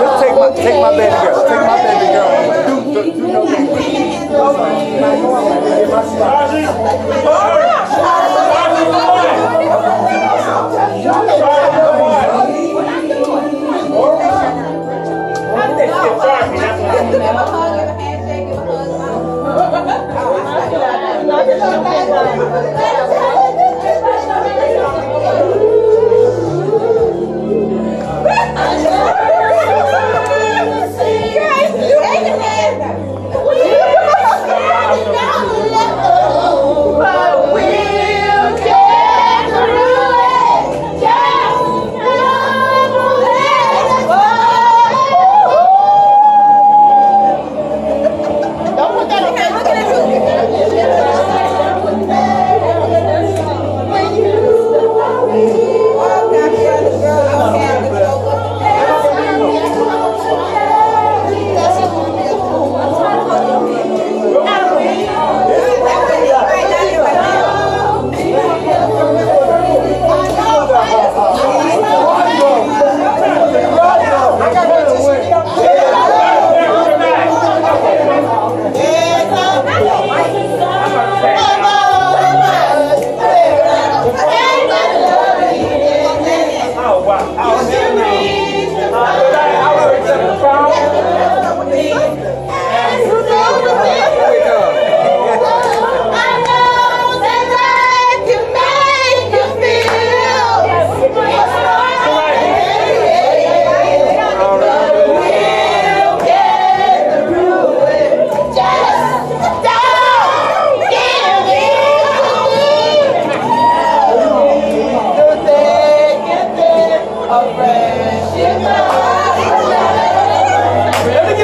just take my, take my baby girl, take my baby girl. Do, do. But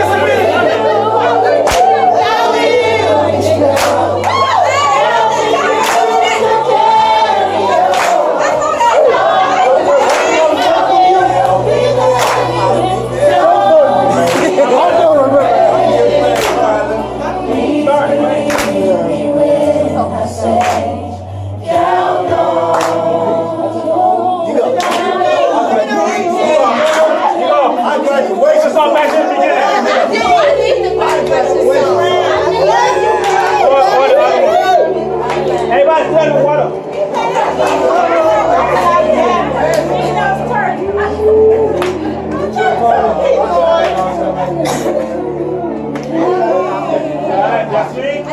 I graduation song back in the beginning. Everybody stand in water. All right, Jasmine.